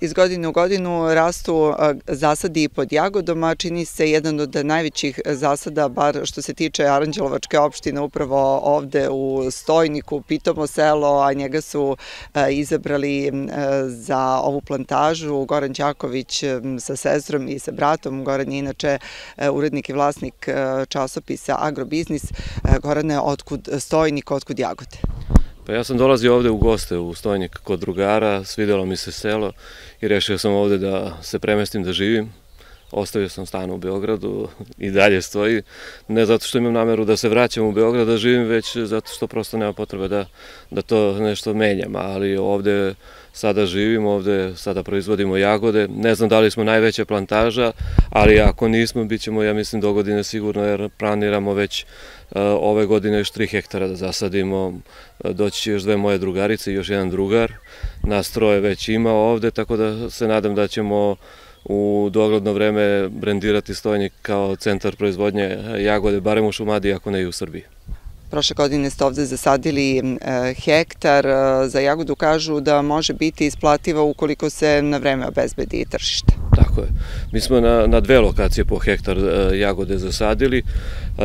Iz godine u godinu rastu zasadi pod jagodom, a čini se jedan od najvećih zasada, bar što se tiče Aranđelovačke opštine, upravo ovde u Stojniku, Pitomo selo, a njega su izabrali za ovu plantažu Goran Đaković sa sestrom i sa bratom. Goran je inače urednik i vlasnik časopisa Agrobiznis. Gorane, otkud Stojnik, otkud jagode? Pa ja sam dolazio ovde u goste u Stojnik kod drugara, svidelo mi se selo i rešio sam ovde da se premestim da živim. Ostavio sam stan u Beogradu i dalje stoji. Ne zato što imam nameru da se vraćam u Beograd da živim, već zato što prosto nema potrebe da, da to nešto menjam. Ali ovde sada živimo, ovde sada proizvodimo jagode. Ne znam da li smo najveća plantaža, ali ako nismo, bit ćemo, ja mislim, do godine sigurno, jer planiramo već uh, ove godine još 3 hektara da zasadimo. Doći će još dve moje drugarice i još jedan drugar. Nas troje već ima ovde, tako da se nadam da ćemo u dogledno vreme brendirati Stojnik kao centar proizvodnje jagode, barem u Šumadiji, ako ne i u Srbiji. Prošle godine ste ovde zasadili e, hektar. E, za jagodu kažu da može biti isplativa ukoliko se na vreme obezbedi tržište. Tako je. Mi smo na, na dve lokacije po hektar e, jagode zasadili.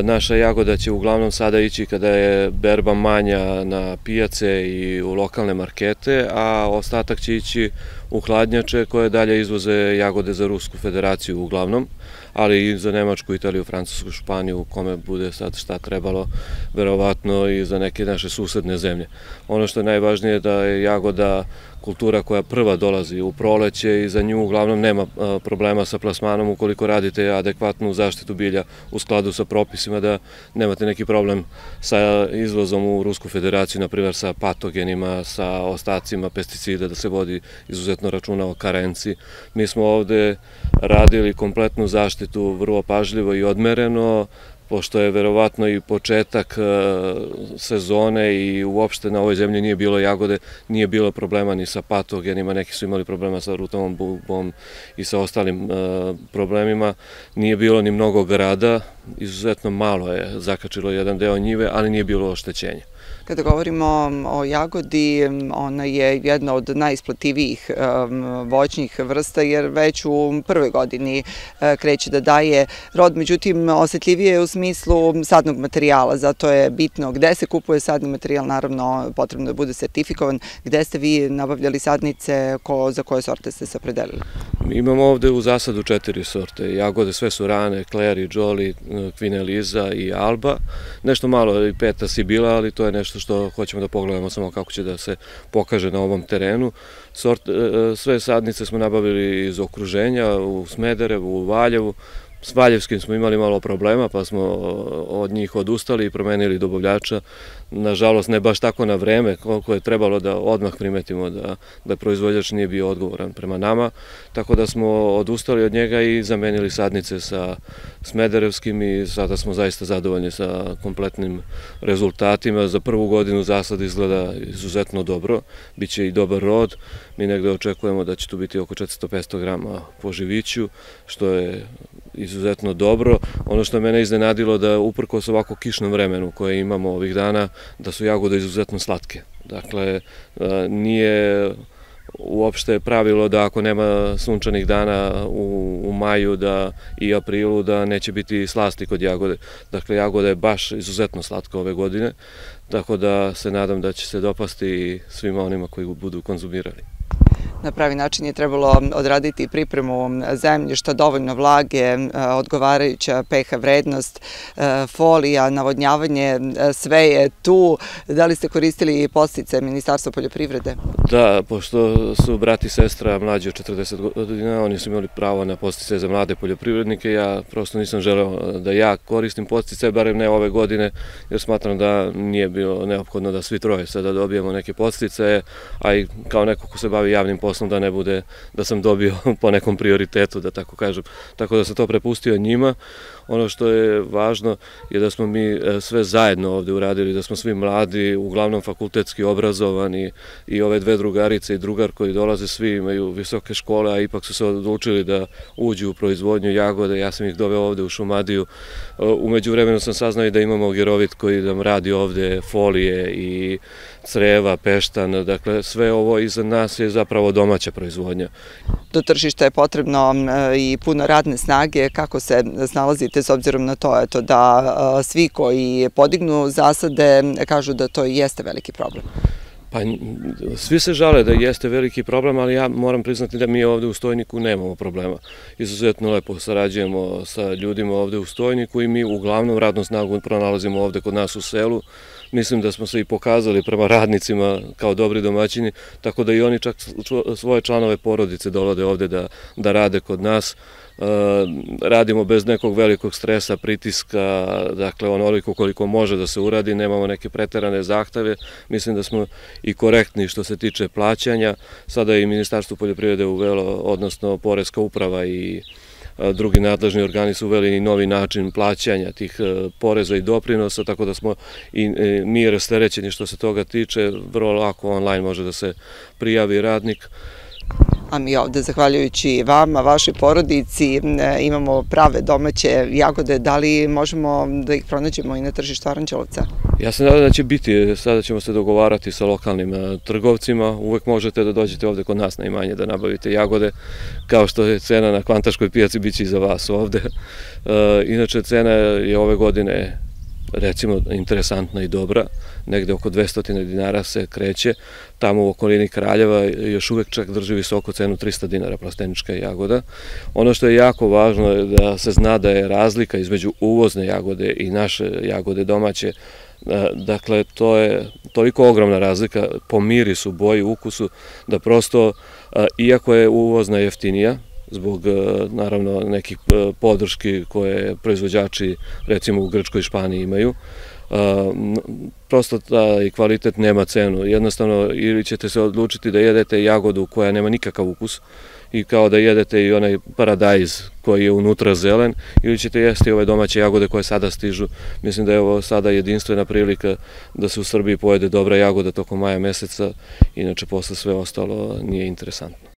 Naša jagoda će uglavnom sada ići kada je berba manja na pijace i u lokalne markete, a ostatak će ići u hladnjače koje dalje izvoze jagode za Rusku federaciju uglavnom, ali i za Nemačku, Italiju, Francusku, Španiju, kome bude sad šta trebalo, verovatno i za neke naše susedne zemlje. Ono što je najvažnije da je jagoda kultura koja prva dolazi u proleće i za nju uglavnom nema problema sa plasmanom ukoliko radite adekvatnu zaštitu bilja u skladu sa propisima da nemate neki problem sa izvozom u Rusku federaciju, na primjer sa patogenima, sa ostacima pesticida, da se vodi izuzetno računa o karenci. Mi smo ovde radili kompletnu zaštitu vrlo pažljivo i odmereno, pošto je verovatno i početak e, sezone i uopšte na ovoj zemlji nije bilo jagode, nije bilo problema ni sa patogenima, neki su imali problema sa rutovom bubom i sa ostalim e, problemima, nije bilo ni mnogo grada, izuzetno malo je zakačilo jedan deo njive, ali nije bilo oštećenja. Kada govorimo o jagodi, ona je jedna od najisplativijih voćnih vrsta jer već u prvoj godini e, kreće da daje rod, međutim osetljivije je u smislu sadnog materijala, zato je bitno gde se kupuje sadni materijal, naravno potrebno da bude sertifikovan, gde ste vi nabavljali sadnice, ko, za koje sorte ste se opredelili? Imamo ovde u zasadu četiri sorte. Jagode, sve su rane, kleri, džoli, kvineliza i alba, nešto malo i peta sibila, ali to je nešto nešto što hoćemo da pogledamo samo kako će da se pokaže na ovom terenu. Sort, e, e, sve sadnice smo nabavili iz okruženja, u Smederevu, u Valjevu, S Valjevskim smo imali malo problema, pa smo od njih odustali i promenili dobavljača. Nažalost, ne baš tako na vreme, koliko je trebalo da odmah primetimo da, da proizvođač nije bio odgovoran prema nama, tako da smo odustali od njega i zamenili sadnice sa Smederevskim i sada smo zaista zadovoljni sa kompletnim rezultatima. Za prvu godinu zasad izgleda izuzetno dobro, bit će i dobar rod. Mi negde očekujemo da će tu biti oko 400-500 grama po živiću, što je izuzetno dobro. Ono što mene iznenadilo da uprkos ovako kišnom vremenu koje imamo ovih dana, da su jagode izuzetno slatke. Dakle, e, nije uopšte pravilo da ako nema sunčanih dana u, u maju da, i aprilu da neće biti slasti kod jagode. Dakle, jagoda je baš izuzetno slatka ove godine, tako da se nadam da će se dopasti svima onima koji budu konzumirali na pravi način je trebalo odraditi pripremu zemljišta, dovoljno vlage, e, odgovarajuća pH vrednost, e, folija, navodnjavanje, e, sve je tu. Da li ste koristili postice Ministarstva poljoprivrede? Da, pošto su brat i sestra mlađi od 40 godina, oni su imali pravo na postice za mlade poljoprivrednike. Ja prosto nisam želeo da ja koristim postice, barem ne ove godine, jer smatram da nije bilo neophodno da svi troje sada dobijemo neke postice, a i kao neko ko se bavi javnim poslom da ne bude da sam dobio po nekom prioritetu, da tako kažem. Tako da sam to prepustio njima. Ono što je važno je da smo mi e, sve zajedno ovde uradili, da smo svi mladi, uglavnom fakultetski obrazovani i ove dve drugarice i drugar koji dolaze svi imaju visoke škole, a ipak su se odlučili da uđu u proizvodnju jagode. Ja sam ih doveo ovde u Šumadiju. E, umeđu vremenu sam saznao i da imamo gerovit koji nam radi ovde folije i creva, peštan, dakle sve ovo iza nas je zapravo dom domaća proizvodnja. Do tržišta je potrebno i puno radne snage. Kako se snalazite s obzirom na to eto, da svi koji podignu zasade kažu da to jeste veliki problem? Pa svi se žale da jeste veliki problem, ali ja moram priznati da mi ovde u Stojniku nemamo problema. Izuzetno lepo sarađujemo sa ljudima ovde u Stojniku i mi uglavnom radnu snagu pronalazimo ovde kod nas u selu. Mislim da smo se i pokazali prema radnicima kao dobri domaćini, tako da i oni čak svoje članove porodice dolade ovde da, da rade kod nas. E, radimo bez nekog velikog stresa, pritiska, dakle onoliko koliko može da se uradi, nemamo neke preterane zahteve, mislim da smo i korektni što se tiče plaćanja, sada je i Ministarstvo poljoprivrede uvelo, odnosno Poreska uprava i e, drugi nadležni organi su uveli i novi način plaćanja tih e, poreza i doprinosa, tako da smo i mi rasterećeni što se toga tiče, vrlo lako online može da se prijavi radnik a mi ovde, zahvaljujući vama, vašoj porodici, imamo prave domaće jagode. Da li možemo da ih pronađemo i na tržištu Aranđelovca? Ja se nadam da će biti, sada ćemo se dogovarati sa lokalnim e, trgovcima, uvek možete da dođete ovde kod nas na imanje da nabavite jagode, kao što je cena na kvantaškoj pijaci, bit će i za vas ovde. E, inače, cena je ove godine recimo interesantna i dobra, negde oko 200 dinara se kreće, tamo u okolini Kraljeva još uvek čak drži visoko cenu 300 dinara plastenička jagoda. Ono što je jako važno je da se zna da je razlika između uvozne jagode i naše jagode domaće e, Dakle, to je toliko ogromna razlika po mirisu, boji, ukusu, da prosto, e, iako je uvozna jeftinija, zbog e, naravno nekih e, podrški koje proizvođači recimo u Grčkoj i Španiji imaju. E, prosto taj kvalitet nema cenu. Jednostavno ili ćete se odlučiti da jedete jagodu koja nema nikakav ukus i kao da jedete i onaj paradajz koji je unutra zelen ili ćete jesti ove domaće jagode koje sada stižu. Mislim da je ovo sada jedinstvena prilika da se u Srbiji pojede dobra jagoda tokom maja meseca, inače posle sve ostalo nije interesantno.